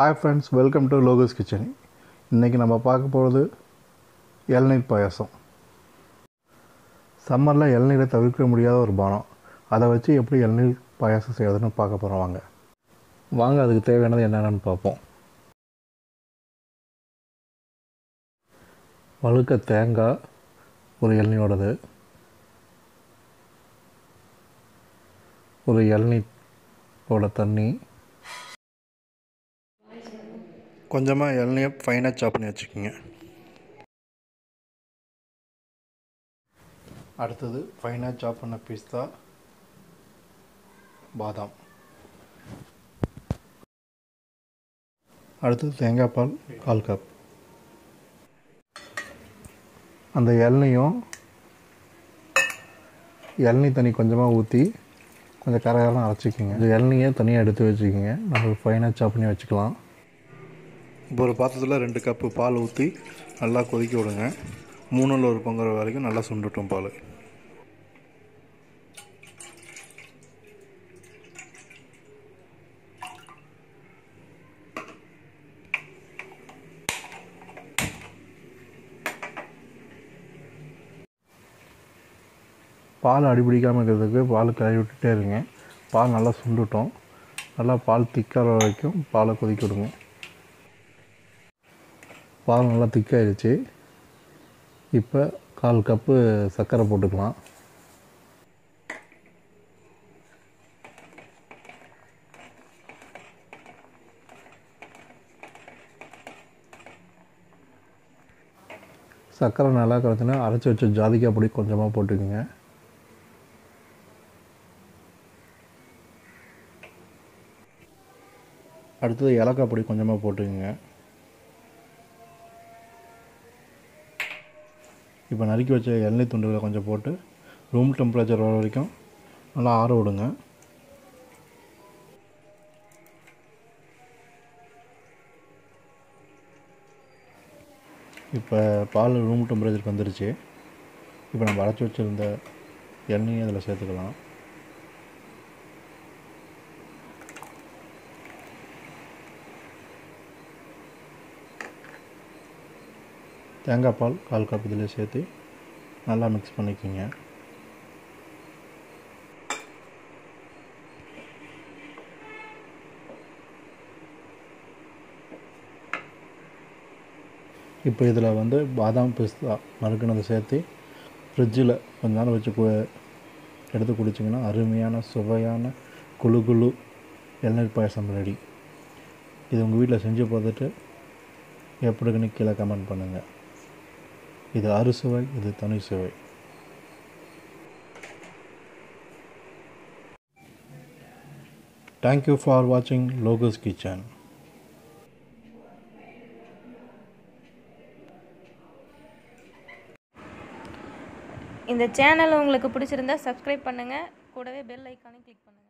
Hi friends welcome to Logus kitchen இன்றைக்கி நம்ம பார்க்க போகிறது இளநீர் பாயாசம். சம்மரில் இளநீரை தவிர்க்க முடியாத ஒரு பானம். அதை வச்சு எப்படி இளநீர் பாயாசம் செய்யறதுன்னு பார்க்க போகிறோம் வாங்க. வாங்க அதுக்கு தேவையானது என்னென்னு பார்ப்போம். வழுக்க தேங்காய் ஒரு இளநியோடது ஒரு இளநீரோட தண்ணி. கொஞ்சமாக இளநியை ஃபைனாக சாப் பண்ணி வச்சுக்கோங்க. அடுத்தது ஃபைனாக சாப் பண்ண பிஸ்தா பாதாம். அடுத்தது தேங்காய் பால் கால் கப் அந்த இளநியும் இளநீ தண்ணி கொஞ்சமாக ஊற்றி கொஞ்சம் கரகரம் அரைச்சிக்கோங்க. இந்த இளநியை தனியாக எடுத்து வச்சுக்கோங்க. நம்ம ஃபைனாக சாப் பண்ணி வச்சுக்கலாம். இப்போ ஒரு பாத்திரத்தில் ரெண்டு கப்பு பால் ஊற்றி நல்லா கொதிக்க விடுங்க. மூணில் ஒரு பொங்குற வரைக்கும் நல்லா சுண்டுட்டும் பால். பால் அடிபிடிக்காமல் இருக்கிறதுக்கு பால் கிளறி விட்டுட்டே இருங்க. பால் நல்லா சுண்டுட்டோம். நல்லா பால் திக்கார வரைக்கும் பாலை கொதிக்க விடுங்க. பால் நல்லா திக்காயிடுச்சு. இப்போ கால் கப்பு சர்க்கரை போட்டுக்கலாம். சர்க்கரை நல்லா கரைச்சினா அரைச்சி வச்ச ஜாதிக்காய் பொடி கொஞ்சமாக போட்டுக்கோங்க. அடுத்தது ஏலக்காய் பொடி கொஞ்சமாக போட்டுக்கோங்க. இப்போ நறுக்கி வச்ச எண்ணெய் துண்டுகளை கொஞ்சம் போட்டு ரூம் டெம்பரேச்சர் வர வரைக்கும் நல்லா ஆற விடுங்க. இப்போ பால் ரூம் டெம்பரேச்சருக்கு வந்துருச்சு. இப்போ நம்ம அரைச்சி வச்சுருந்த எண்ணெயை அதில் சேர்த்துக்கலாம். தேங்காய் பால் கால் கப் இதில் சேர்த்து நல்லா மிக்ஸ் பண்ணிக்கோங்க. இப்போ இதில் வந்து பாதாம் பிஸ்தா மறுக்கினதை சேர்த்து ஃப்ரிட்ஜில் கொஞ்ச நாள் வச்சு கு எடுத்து குடிச்சிங்கன்னா அருமையான சுவையான குழு குழு இளநீர் பாயசம் ரெடி இது உங்கள் வீட்டில் செஞ்சு பார்த்துட்டு எப்படி இருக்குன்னு கீழே கமெண்ட் பண்ணுங்கள் இது அறுசுவை இது தனி சுவை. தேங்க்யூ ஃபார் வாட்சிங் லோகஸ் கிச்சன் இந்த சேனல் உங்களுக்கு பிடிச்சிருந்தா சப்ஸ்கிரைப் பண்ணுங்கள் கூடவே பெல் ஐக்கானையும் கிளிக் பண்ணுங்கள்